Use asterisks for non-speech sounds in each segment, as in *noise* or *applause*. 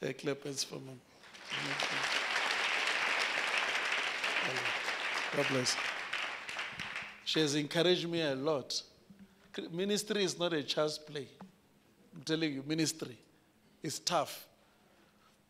Uh, clap hands for. God bless. She has encouraged me a lot. Ministry is not a child's play. I'm telling you, ministry is tough.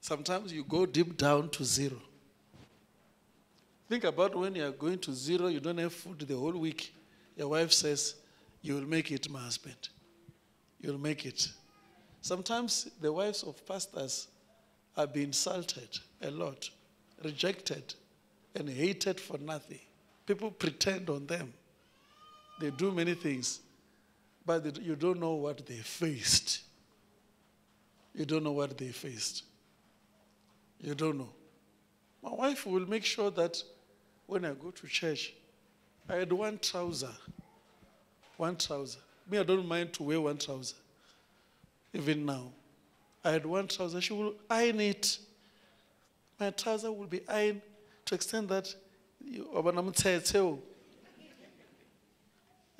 Sometimes you go deep down to zero. Think about when you are going to zero, you don't have food the whole week. Your wife says, You will make it, my husband. You'll make it. Sometimes the wives of pastors are being insulted a lot, rejected, and hated for nothing. People pretend on them. They do many things, but you don't know what they faced. You don't know what they faced. You don't know. My wife will make sure that when I go to church, I had one trouser. One trouser. Me, I don't mind to wear one trouser. Even now. I had one trouser. She will iron it. My trouser will be ironed to extend that you-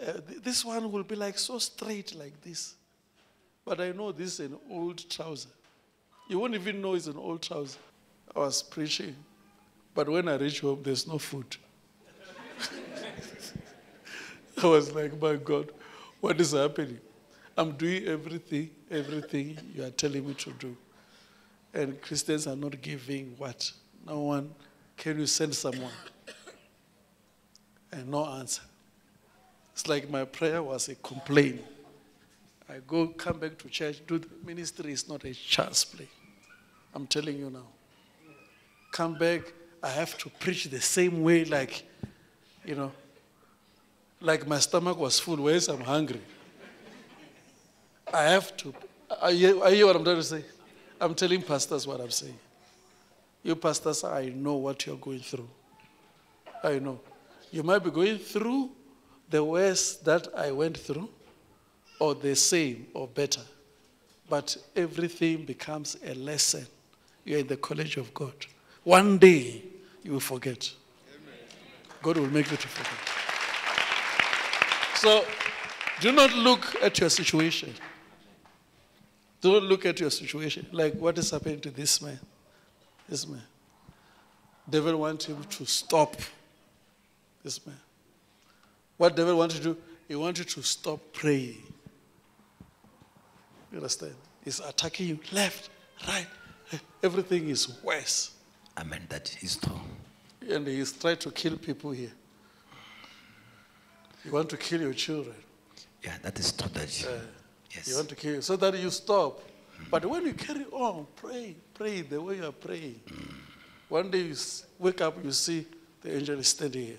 uh, th- this one will be like so straight like this. But I know this is an old trouser. You won't even know it's an old trouser. I was preaching. But when I reach home, there's no food. *laughs* I was like, my God, what is happening? I'm doing everything, everything you are telling me to do. And Christians are not giving what? No one. Can you send someone? And no answer. It's like my prayer was a complaint. I go, come back to church, do the ministry is not a chance play. I'm telling you now. Come back, I have to preach the same way, like, you know, like my stomach was full, whereas I'm hungry. I have to. Are you, are you what I'm trying to say? I'm telling pastors what I'm saying. You pastors, I know what you're going through. I know. You might be going through the worst that I went through, or the same, or better. But everything becomes a lesson. You're in the college of God. One day, you will forget. God will make you to forget. So, do not look at your situation. Don't look at your situation like what is happening to this man. This man. Devil wants him to stop. This man. What devil wants to do? He wants you to stop praying. You understand? He's attacking you left, right. Everything is worse. I Amen. That is true. And he's trying to kill people here. You want to kill your children. Yeah, that is true. That You yes. want to kill so that you stop. But when you carry on, pray, pray the way you are praying. Mm. One day you wake up, you see the angel is standing here.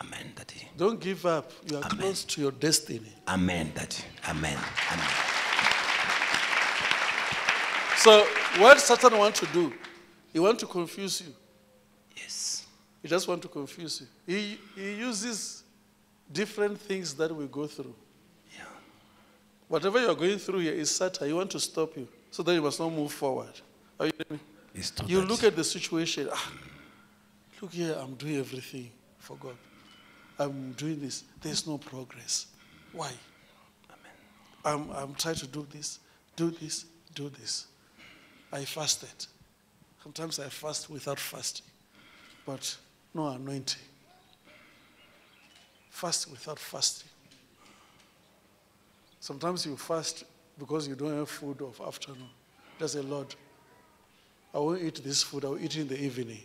Amen. That Don't give up. You are Amen. close to your destiny. Amen. That Amen. Amen. So what Satan wants to do, he wants to confuse you. Yes. He just wants to confuse you. He, he uses different things that we go through. Whatever you are going through here is Satan. He wants to stop you so that you must not move forward. Are you hearing me? You that- look at the situation. Ah, look here, I'm doing everything for God. I'm doing this. There's no progress. Why? I'm, I'm trying to do this, do this, do this. I fasted. Sometimes I fast without fasting, but no anointing. Fast without fasting. Sometimes you fast because you don't have food of afternoon. Just say, Lord, I won't eat this food, I'll eat it in the evening.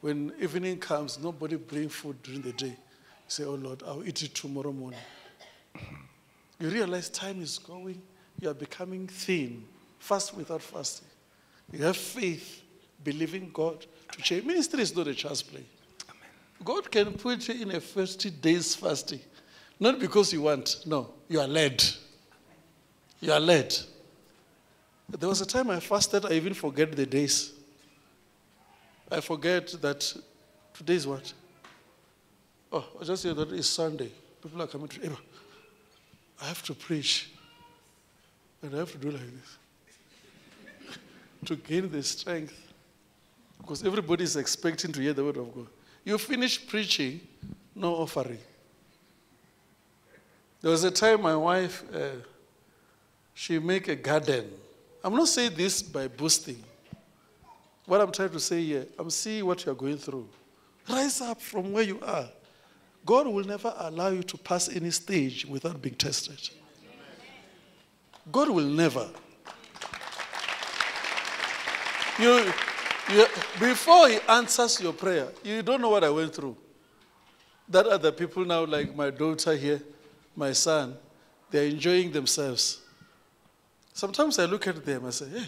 When evening comes, nobody bring food during the day. You say, Oh Lord, I'll eat it tomorrow morning. *clears throat* You realize time is going, you are becoming thin. Fast without fasting. You have faith, believing God to change. Ministry is not a child's play. God can put you in a 50 days fasting. Not because you want, no, you are led. You are led. There was a time I fasted, I even forget the days. I forget that today is what? Oh, I just say that it's Sunday. People are coming to, "Eba, I have to preach. And I have to do like this *laughs* to gain the strength. Because everybody is expecting to hear the word of God. You finish preaching, no offering. There was a time my wife, uh, she make a garden I'm not saying this by boasting. What I'm trying to say here, I'm seeing what you're going through. Rise up from where you are. God will never allow you to pass any stage without being tested. God will never. You, you, before He answers your prayer, you don't know what I went through. That other people now, like my daughter here, my son, they're enjoying themselves. Sometimes I look at them and say, hey,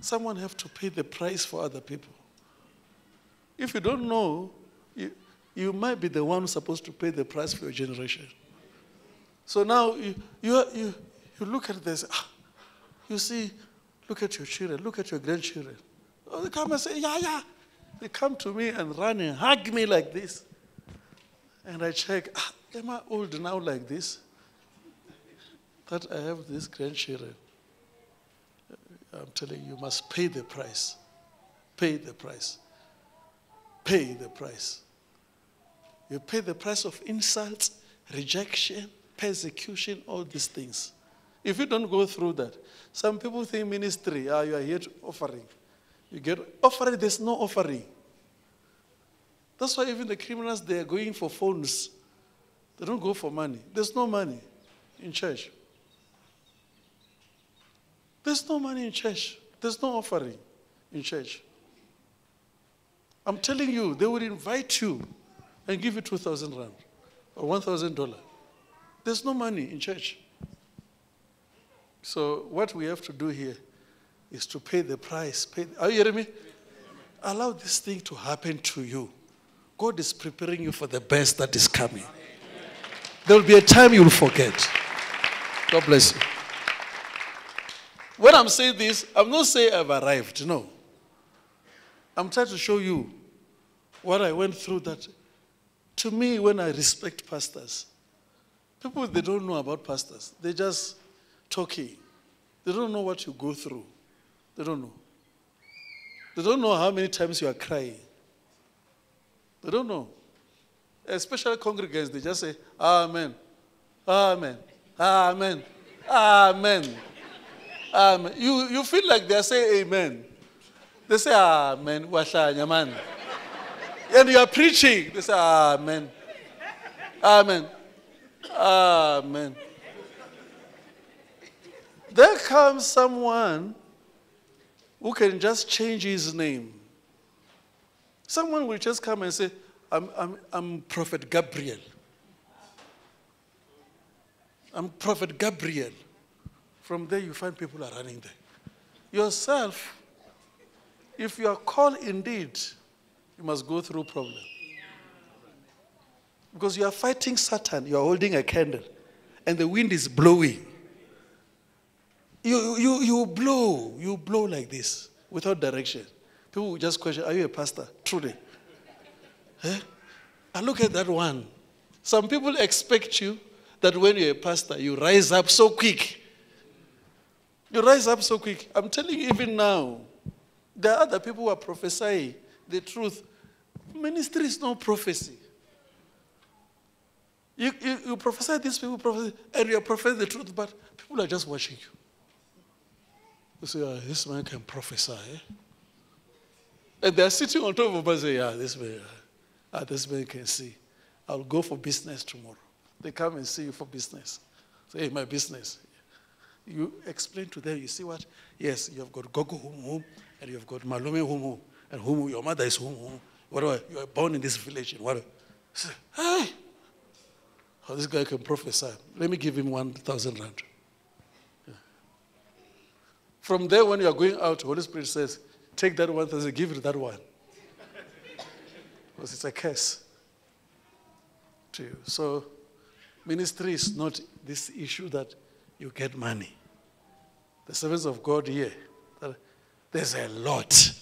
someone have to pay the price for other people. If you don't know, you, you might be the one supposed to pay the price for your generation. So now you, you, you, you look at this, ah, you see, look at your children, look at your grandchildren. Oh, they come and say, yeah, yeah. They come to me and run and hug me like this. And I check, ah, am I old now like this? That I have these grandchildren. I'm telling you, you must pay the price. Pay the price. Pay the price. You pay the price of insults, rejection, persecution, all these things. If you don't go through that, some people think ministry, ah, you are here to offering. You get offering, there's no offering. That's why even the criminals, they are going for phones. They don't go for money. There's no money in church. There's no money in church. There's no offering in church. I'm telling you, they will invite you and give you 2,000 rand or $1,000. There's no money in church. So, what we have to do here is to pay the price. Pay are you hearing me? Allow this thing to happen to you. God is preparing you for the best that is coming. There will be a time you will forget. God bless you. When I'm saying this, I'm not saying I've arrived. No. I'm trying to show you what I went through that to me when I respect pastors. People they don't know about pastors. They just talking. They don't know what you go through. They don't know. They don't know how many times you are crying. They don't know. Especially congregants, they just say, Amen. Amen. Amen. Amen. Amen. You, you feel like they say amen. They say, Amen. Washanya man. And you are preaching. They say, Amen. Amen. Amen. There comes someone who can just change his name. Someone will just come and say, I'm, I'm, I'm Prophet Gabriel. I'm Prophet Gabriel. From there, you find people are running there. Yourself, if you are called indeed, you must go through problem. Because you are fighting Satan, you are holding a candle, and the wind is blowing. You, you, you blow, you blow like this without direction. People just question, Are you a pastor? Truly. Eh? And look at that one. Some people expect you that when you're a pastor, you rise up so quick. You rise up so quick. I'm telling you, even now, there are other people who are prophesying the truth. Ministry is no prophecy. You, you, you prophesy, these people prophesy, and you are prophesying the truth, but people are just watching you. You say, oh, this man can prophesy. Eh? And they're sitting on top of us say, yeah, this man, ah, this man can see. I'll go for business tomorrow. They come and see you for business. Say, hey, my business. You explain to them, you see what? Yes, you have got Gogo whom, and you have got Malume whom, and whom your mother is whom. Whatever, you are born in this village, and whatever. Say, hey, how this guy can prophesy. Let me give him 1,000 rand. From there, when you are going out, Holy Spirit says, take that one thousand, give it that one. Because it's a curse to you. So, ministry is not this issue that you get money. The servants of God here, there's a lot.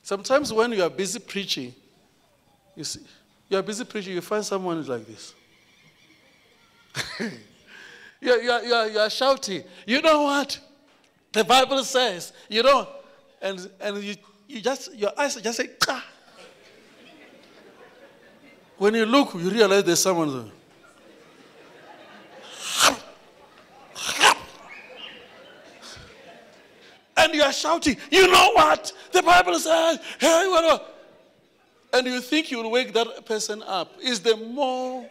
Sometimes when you are busy preaching, you see, you are busy preaching, you find someone like this. *laughs* you, are, you, are, you, are, you are shouting, you know what? The Bible says, you know, and, and you, you just, your eyes just say, Kah. When you look, you realize there's someone there. and you are shouting, you know what? The Bible says, hey, whatever. And you think you will wake that person up. Is the more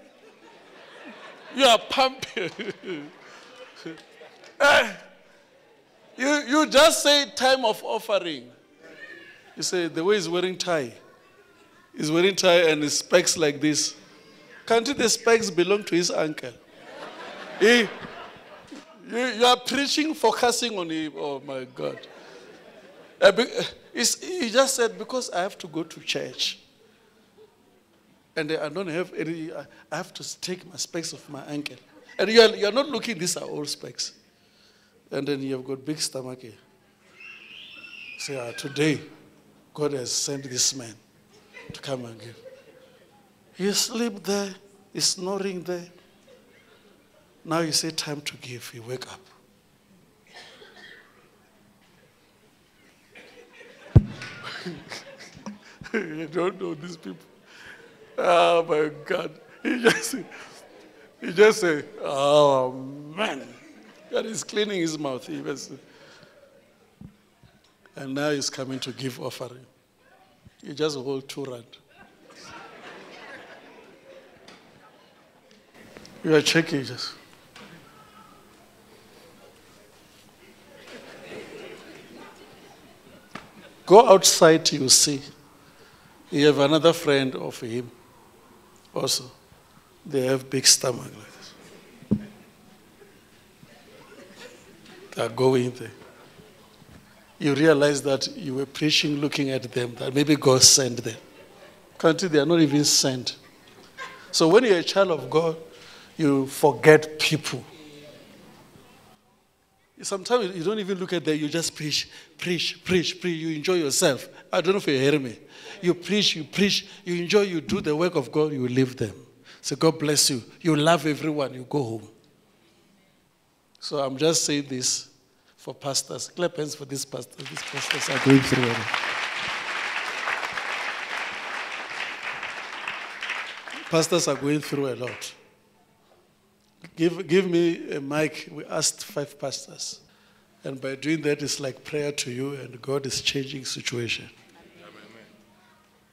you are pumping. *laughs* Eh, you, you just say time of offering. You say the way he's wearing tie. He's wearing tie and his specs like this. Can't the specs belong to his uncle? he, you, you are preaching, focusing on him. Oh my God. Uh, uh, he just said, because I have to go to church. And I don't have any, I I have to take my specs of my uncle. And you are, you are not looking, these are all specs. And then you have got big stomach here. Say, today, God has sent this man to come and give. You sleep there, he's snoring there. Now you say, time to give. You wake up. *laughs* you don't know these people. Oh my God. He just, he just say, oh man. God is cleaning his mouth. He was, and now he's coming to give offering. You just hold two rand. You are checking just. Go outside, you see. You have another friend of him also. They have big stomach like this. They are going there. You realize that you were preaching looking at them, that maybe God sent them. You? They are not even sent. So when you're a child of God, you forget people. Sometimes you don't even look at them, you just preach, preach, preach, preach. You enjoy yourself. I don't know if you hear me. You preach, you preach, you enjoy, you do the work of God, you leave them. So God bless you. You love everyone, you go home. So I'm just saying this for pastors. Clap hands for these pastors. These pastors are going through it. Pastors are going through a lot. Give, give me a mic. We asked five pastors. And by doing that, it's like prayer to you, and God is changing situation.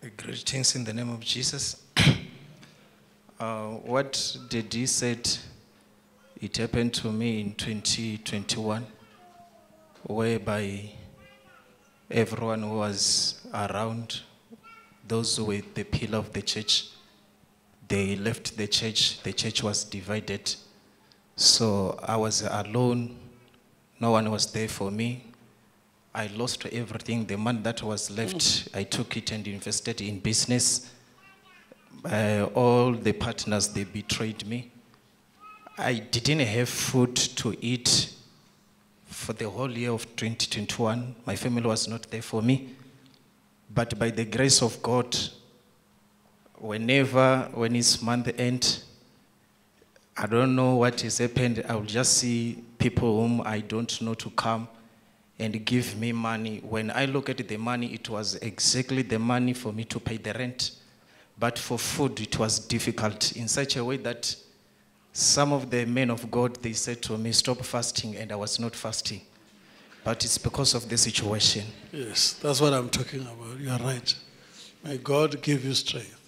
Amen. Greetings in the name of Jesus. *coughs* uh, what did he said? It happened to me in 2021, whereby everyone who was around, those who were the pillar of the church, they left the church. The church was divided. So I was alone. No one was there for me. I lost everything. The money that was left, I took it and invested in business. Uh, all the partners, they betrayed me. I didn't have food to eat for the whole year of 2021. My family was not there for me. But by the grace of God, whenever, when it's month end, I don't know what has happened. I will just see people whom I don't know to come and give me money. When I look at the money, it was exactly the money for me to pay the rent. But for food, it was difficult in such a way that some of the men of God, they said to me, stop fasting, and I was not fasting. But it's because of the situation. Yes, that's what I'm talking about. You are right. May God give you strength.